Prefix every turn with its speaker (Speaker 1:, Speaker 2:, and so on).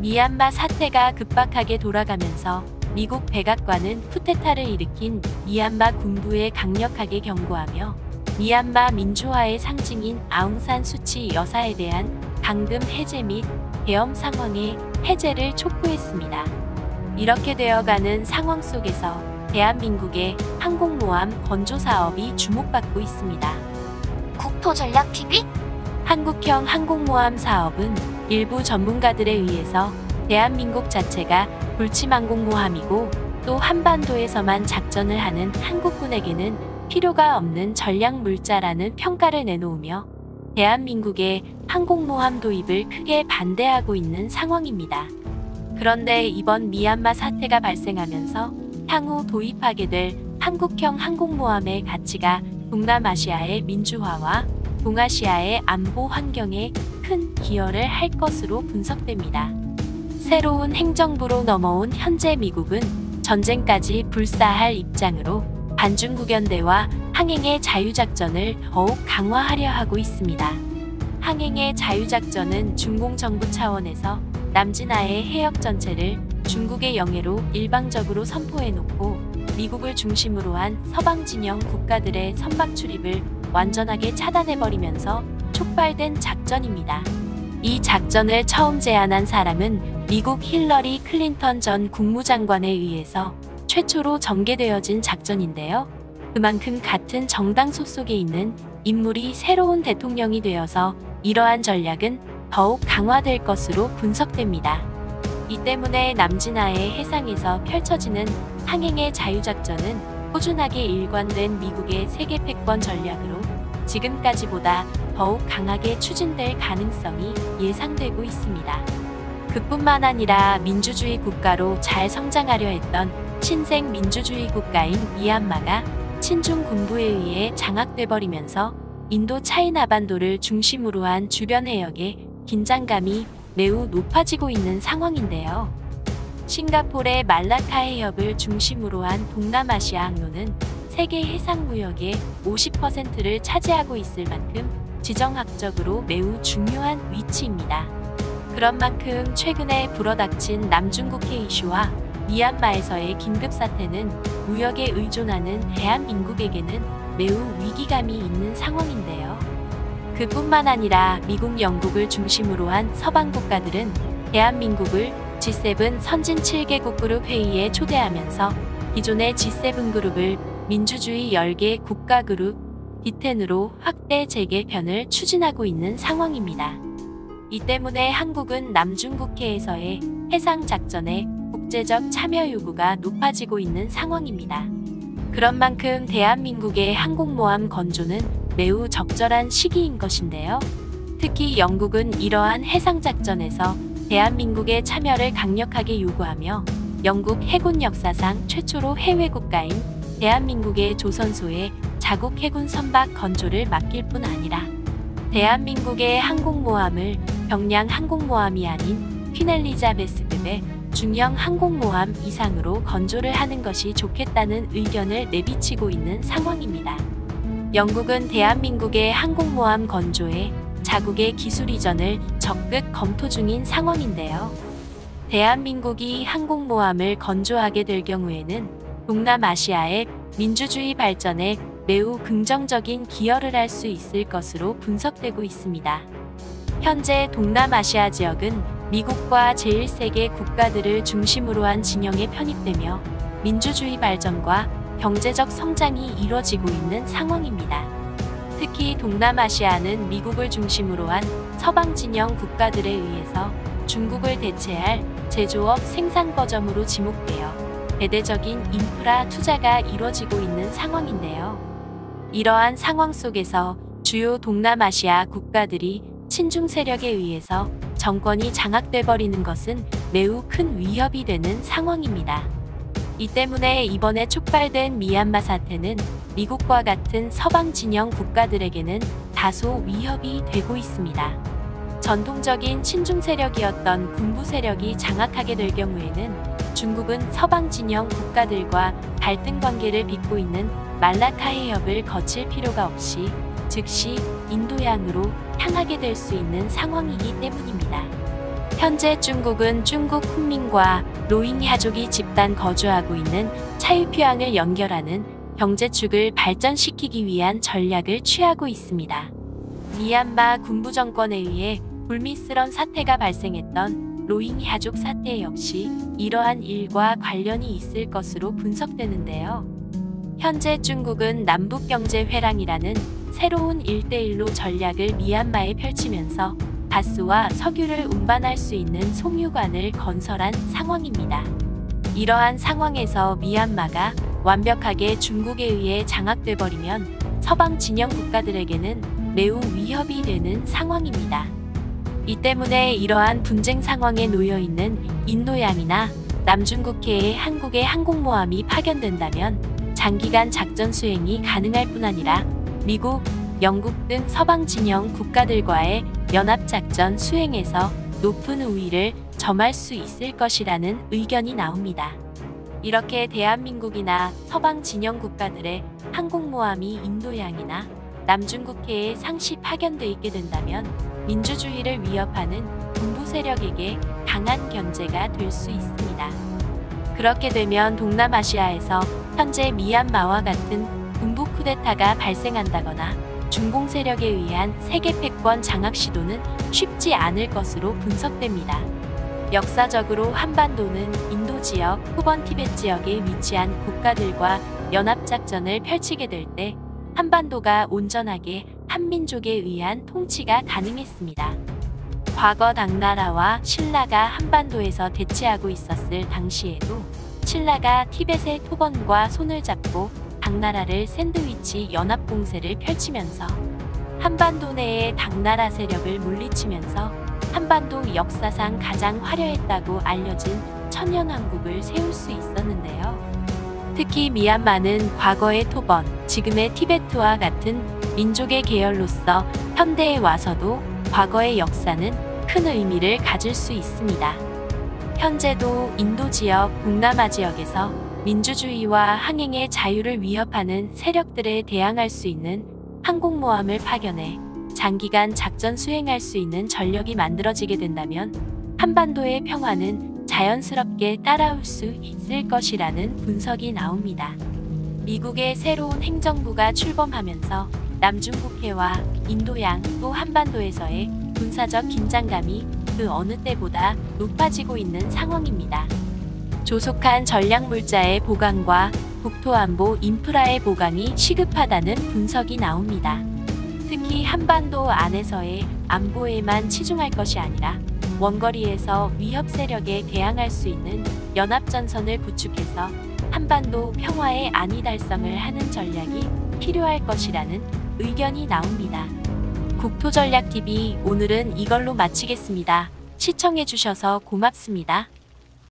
Speaker 1: 미얀마 사태가 급박하게 돌아가면서 미국 백악관은 쿠데타를 일으킨 미얀마 군부에 강력하게 경고하며 미얀마 민주화의 상징인 아웅산 수치 여사에 대한 강금 해제 및 계엄 상황의 해제를 촉구했습니다. 이렇게 되어가는 상황 속에서 대한민국의 항공모함 건조 사업이 주목받고 있습니다.
Speaker 2: 국토전략TV?
Speaker 1: 한국형 항공모함 사업은 일부 전문가들에 의해서 대한민국 자체가 불침항공모함이고 또 한반도에서만 작전을 하는 한국군에게는 필요가 없는 전략 물자라는 평가를 내놓으며 대한민국의 항공모함 도입을 크게 반대하고 있는 상황입니다. 그런데 이번 미얀마 사태가 발생하면서 향후 도입하게 될 한국형 항공모함의 가치가 동남아시아의 민주화와 동아시아의 안보 환경에 큰 기여를 할 것으로 분석됩니다. 새로운 행정부로 넘어온 현재 미국은 전쟁까지 불사할 입장으로 반중국연대와 항행의 자유작전을 더욱 강화하려 하고 있습니다. 항행의 자유작전은 중공 정부 차원에서 남진아의 해역 전체를 중국의 영해로 일방적으로 선포해놓고 미국을 중심으로 한 서방 진영 국가들의 선박 출입을 완전하게 차단해버리면서 촉발된 작전입니다. 이 작전을 처음 제안한 사람은 미국 힐러리 클린턴 전 국무장관에 의해서 최초로 전개되어진 작전인데요. 그만큼 같은 정당 소속에 있는 인물이 새로운 대통령이 되어서 이러한 전략은 더욱 강화될 것으로 분석됩니다. 이 때문에 남진아의 해상에서 펼쳐지는 항행의 자유작전은 꾸준하게 일관된 미국의 세계 패권 전략으로 지금까지보다 더욱 강하게 추진될 가능성이 예상되고 있습니다. 그뿐만 아니라 민주주의 국가로 잘 성장하려 했던 신생 민주주의 국가인 미얀마가 친중 군부에 의해 장악돼 버리면서 인도 차이나 반도를 중심으로 한 주변 해역의 긴장감이 매우 높아지고 있는 상황인데요. 싱가포르의 말라카 해협을 중심으로 한 동남아시아 항로는 세계 해상 무역의 50%를 차지하고 있을 만큼 지정학적으로 매우 중요한 위치입니다. 그런 만큼 최근에 불어닥친 남중국해 이슈와 미얀마에서의 긴급 사태는 무역에 의존하는 대한민국에게는 매우 위기감이 있는 상황인데요. 그뿐만 아니라 미국, 영국을 중심으로 한 서방 국가들은 대한민국을 G7 선진 7개국 그룹 회의에 초대하면서 기존의 G7 그룹을 민주주의 10개 국가 그룹 D10으로 확대 재개편을 추진하고 있는 상황입니다. 이 때문에 한국은 남중국해에서의 해상 작전에 국제적 참여 요구가 높아지고 있는 상황입니다. 그런 만큼 대한민국의 항공모함 건조는 매우 적절한 시기인 것인데요. 특히 영국은 이러한 해상작전에서 대한민국의 참여를 강력하게 요구하며 영국 해군 역사상 최초로 해외 국가인 대한민국의 조선소에 자국 해군 선박 건조를 맡길 뿐 아니라 대한민국의 항공모함을 병량 항공모함이 아닌 퀸 엘리자베스급의 중형 항공모함 이상으로 건조를 하는 것이 좋겠다는 의견을 내비치고 있는 상황입니다. 영국은 대한민국의 항공모함 건조에 자국의 기술 이전을 적극 검토 중인 상황인데요. 대한민국이 항공모함을 건조하게 될 경우에는 동남아시아의 민주주의 발전에 매우 긍정적인 기여를 할 수 있을 것으로 분석되고 있습니다. 현재 동남아시아 지역은 미국과 제1세계 국가들을 중심으로 한 진영에 편입되며 민주주의 발전과 경제적 성장이 이뤄지고 있는 상황입니다. 특히 동남아시아는 미국을 중심으로 한 서방 진영 국가들에 의해서 중국을 대체할 제조업 생산 거점으로 지목되어 대대적인 인프라 투자가 이뤄지고 있는 상황인데요. 이러한 상황 속에서 주요 동남아시아 국가들이 친중 세력에 의해서 정권이 장악돼 버리는 것은 매우 큰 위협이 되는 상황입니다. 이 때문에 이번에 촉발된 미얀마 사태는 미국과 같은 서방 진영 국가들에게는 다소 위협이 되고 있습니다. 전통적인 친중 세력이었던 군부 세력이 장악하게 될 경우에는 중국은 서방 진영 국가들과 갈등 관계를 빚고 있는 말라카 해협을 거칠 필요가 없이 즉시 인도양으로 향하게 될 수 있는 상황이기 때문입니다. 현재 중국은 중국 훈민과 로힝야족이 집단 거주하고 있는 차유표항을 연결하는 경제축을 발전시키기 위한 전략을 취하고 있습니다. 미얀마 군부 정권에 의해 불미스런 사태가 발생했던 로힝야족 사태 역시 이러한 일과 관련이 있을 것으로 분석되는데요. 현재 중국은 남북경제 회랑이라는 새로운 일대일로 전략을 미얀마에 펼치면서 가스와 석유를 운반할 수 있는 송유관을 건설한 상황입니다. 이러한 상황에서 미얀마가 완벽하게 중국에 의해 장악돼 버리면 서방 진영 국가들에게는 매우 위협이 되는 상황입니다. 이 때문에 이러한 분쟁 상황에 놓여 있는 인도양이나 남중국해에 한국의 항공모함이 파견된다면 장기간 작전 수행이 가능할 뿐 아니라 미국, 영국 등 서방 진영 국가들과의 연합작전 수행에서 높은 우위를 점할 수 있을 것이라는 의견이 나옵니다. 이렇게 대한민국이나 서방 진영 국가들의 항공모함이 인도양이나 남중국해에 상시 파견돼 있게 된다면 민주주의를 위협하는 군부 세력에게 강한 견제가 될 수 있습니다. 그렇게 되면 동남아시아에서 현재 미얀마와 같은 군부 쿠데타가 발생한다거나 중공 세력에 의한 세계 패권 장악 시도는 쉽지 않을 것으로 분석됩니다. 역사적으로 한반도는 인도 지역, 후번 티벳 지역에 위치한 국가들과 연합작전을 펼치게 될 때 한반도가 온전하게 한민족에 의한 통치가 가능했습니다. 과거 당나라와 신라가 한반도에서 대치하고 있었을 당시에도 신라가 티벳의 토번과 손을 잡고 당나라를 샌드위치 연합 공세를 펼치면서 한반도 내의 당나라 세력을 물리치면서 한반도 역사상 가장 화려했다고 알려진 천년왕국을 세울 수 있었는데요. 특히 미얀마는 과거의 토번, 지금의 티베트와 같은 민족의 계열로서 현대에 와서도 과거의 역사는 큰 의미를 가질 수 있습니다. 현재도 인도 지역, 동남아 지역에서 민주주의와 항행의 자유를 위협하는 세력들에 대항할 수 있는 항공모함을 파견해 장기간 작전 수행할 수 있는 전력이 만들어지게 된다면 한반도의 평화는 자연스럽게 따라올 수 있을 것이라는 분석이 나옵니다. 미국의 새로운 행정부가 출범하면서 남중국해와 인도양 또 한반도에서의 군사적 긴장감이 그 어느 때보다 높아지고 있는 상황입니다. 조속한 전략물자의 보강과 국토안보 인프라의 보강이 시급하다는 분석이 나옵니다. 특히 한반도 안에서의 안보에만 치중할 것이 아니라 원거리에서 위협 세력에 대항할 수 있는 연합전선을 구축해서 한반도 평화의 안위 달성을 하는 전략이 필요할 것이라는 의견이 나옵니다. 국토전략TV 오늘은 이걸로 마치겠습니다. 시청해주셔서 고맙습니다.